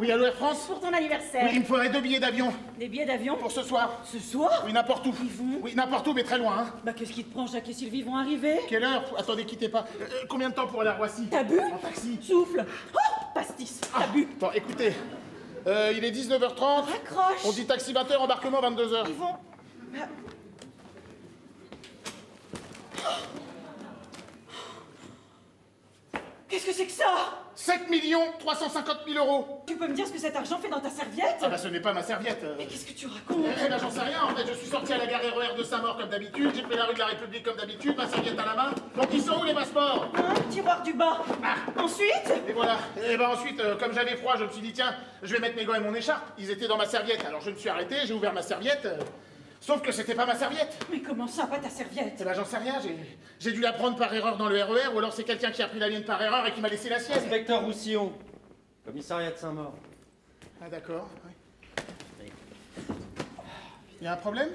Oui, allô Air France Pour ton anniversaire. Oui, il me faudrait deux billets d'avion. Des billets d'avion Pour ce soir. Ce soir Oui, n'importe où. Ils vont Oui, n'importe où, mais très loin, hein. Bah qu'est-ce qui te prend, Jacques et Sylvie vont arriver Quelle heure Attendez, quittez pas. Euh, euh, combien de temps pour aller à Roissy T'as bu En taxi. Souffle Oh Pastis T'as Ah, bu Attends, écoutez. Euh, il est 19h30. Raccroche On dit taxi 20h, embarquement 22h. Ils vont... Bah- Qu'est-ce que c'est que ça 7 350 000 euros. Tu peux me dire ce que cet argent fait dans ta serviette Ah bah ce n'est pas ma serviette. euh. Mais qu'est-ce que tu racontes Eh ben j'en sais rien, en fait, je suis sorti à la gare RER de Saint-Maur comme d'habitude, j'ai pris la rue de la République comme d'habitude, ma serviette à la main. Donc ils sont où les passeports Hein Tiroir du bas Ensuite Et voilà. Et ben ensuite, euh, comme j'avais froid, je me suis dit tiens, je vais mettre mes gants et mon écharpe. Ils étaient dans ma serviette, alors je me suis arrêté, j'ai ouvert ma serviette. euh, Sauf que c'était pas ma serviette. Mais comment ça, pas ta serviette? Eh ben j'en sais rien, j'ai, j'ai dû la prendre par erreur dans le RER, ou alors c'est quelqu'un qui a pris la mienne par erreur et qui m'a laissé la sienne. Inspecteur Roussillon, commissariat de Saint-Maur. Ah d'accord. ouais. Il y a un problème?